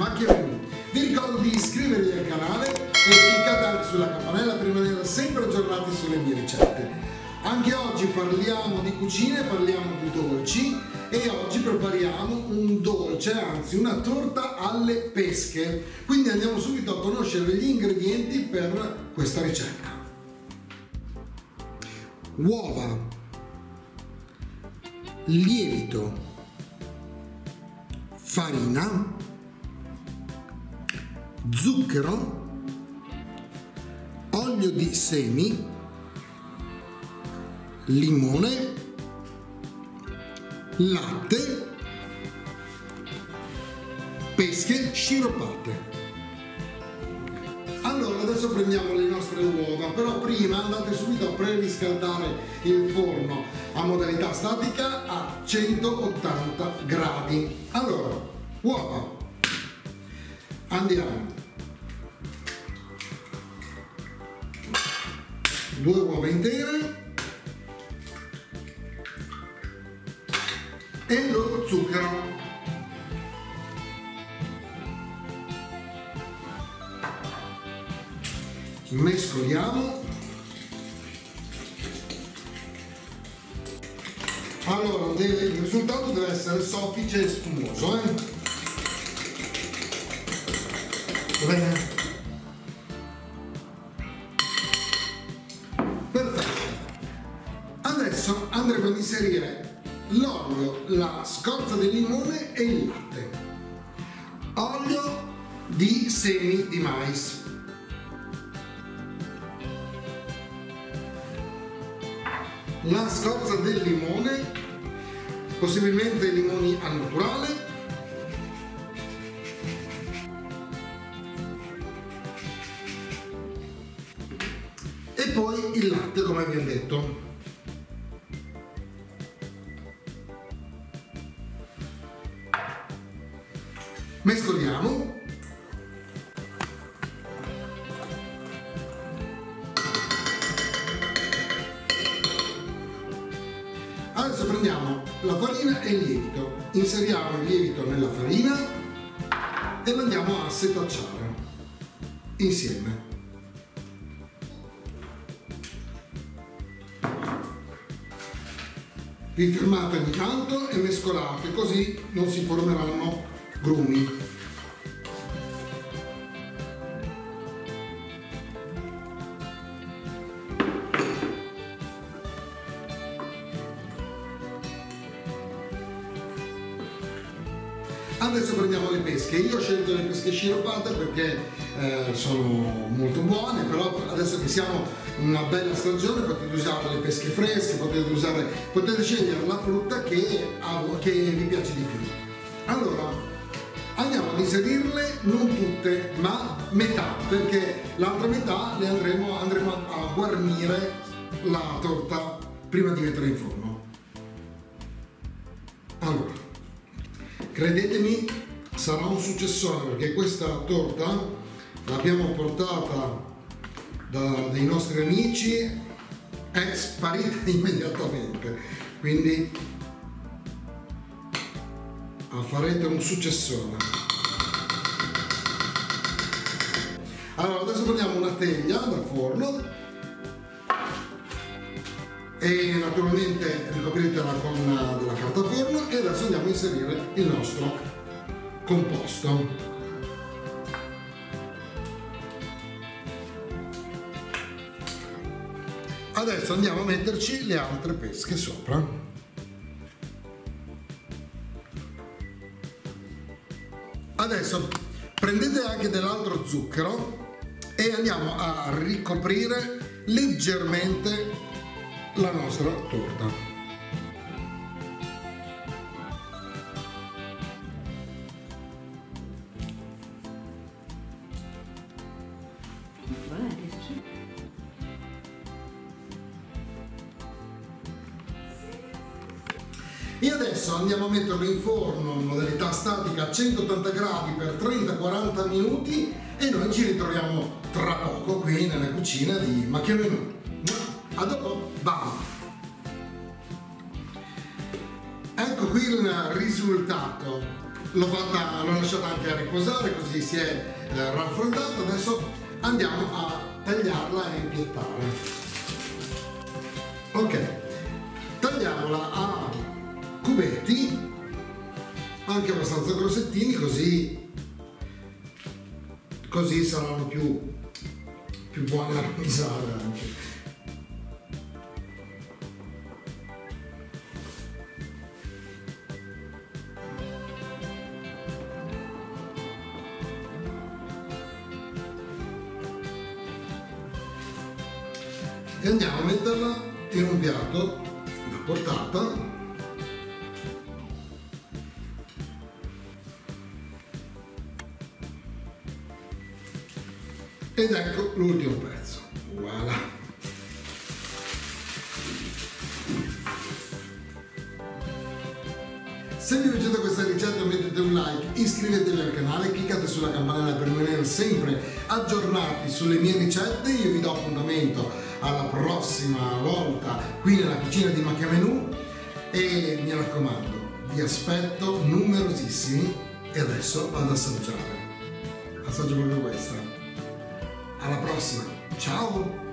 Menù. Vi ricordo di iscrivervi al canale e cliccate anche sulla campanella per rimanere sempre aggiornati sulle mie ricette. Anche oggi parliamo di cucine, parliamo di dolci e oggi prepariamo un dolce, anzi una torta alle pesche. Quindi andiamo subito a conoscere gli ingredienti per questa ricetta. Uova, lievito, farina, zucchero, olio di semi, limone, latte, pesche sciroppate. Allora adesso prendiamo le nostre uova, però prima andate subito a preriscaldare il forno a modalità statica a 180 gradi. Allora, uova. Andiamo. Due uova intere e lo zucchero. mescoliamo allora deve, il risultato deve essere soffice e spumoso eh? bene inserire l'olio la scorza del limone e il latte. Olio di semi di mais. La scorza del limone, possibilmente limoni al naturale, e poi il latte come abbiamo detto. Mescoliamo Adesso prendiamo la farina e il lievito, inseriamo il lievito nella farina e lo andiamo a setacciare insieme. Vi fermate ogni tanto e mescolate così non si formeranno grumi. Adesso prendiamo le pesche, io ho scelto le pesche sciroppate perché eh, sono molto buone, però adesso che siamo in una bella stagione potete usare le pesche fresche, potete, usare, potete scegliere la frutta che, che vi piace di più. Allora, andiamo ad inserirle non tutte, ma metà, perché l'altra metà le andremo, andremo a guarnire la torta prima di mettere in forno. Allora, Credetemi, sarà un successore perché questa torta l'abbiamo portata da dei nostri amici, è sparita immediatamente. Quindi farete un successore. Allora, adesso prendiamo una teglia dal forno e naturalmente ricopritela con della carta forno e adesso andiamo a inserire il nostro composto. Adesso andiamo a metterci le altre pesche sopra. Adesso prendete anche dell'altro zucchero e andiamo a ricoprire leggermente la nostra torta. E adesso andiamo a metterlo in forno in modalità statica a 180 gradi per 30-40 minuti e noi ci ritroviamo tra poco qui nella cucina di Macchia Menù. A dopo, bam! Ecco qui il risultato. l'ho lasciata anche a riposare così si è eh, raffreddata. Adesso andiamo a tagliarla e impiettare. Ok, tagliamola a cubetti anche abbastanza grossettini così così saranno più più buone da mangiare anche. E andiamo a metterla in un piatto da portata ed ecco l'ultimo pezzo voilà Se vi è piaciuta questa ricetta mettete un like, iscrivetevi al canale, cliccate sulla campanella per rimanere sempre aggiornati sulle mie ricette. Io vi do appuntamento alla prossima volta qui nella cucina di Macchia Menù e mi raccomando, vi aspetto numerosissimi e adesso vado ad assaggiare. Assaggio proprio questa. Alla prossima, ciao!